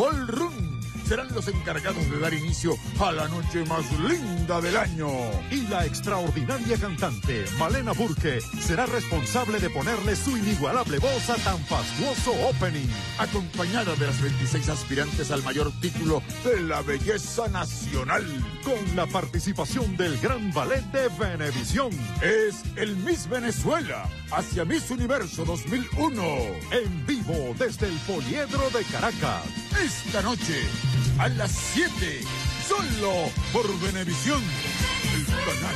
Ballroom serán los encargados de dar inicio a la noche más linda del año. Y la extraordinaria cantante Malena Burke será responsable de ponerle su inigualable voz a tan fastuoso opening. Acompañada de las 26 aspirantes al mayor título de la belleza nacional. Con la participación del Gran Ballet de Venevisión. Es el Miss Venezuela hacia Miss Universo 2001. En vivo desde el Poliedro de Caracas. Esta noche a las 7, solo por Venevisión, el canal.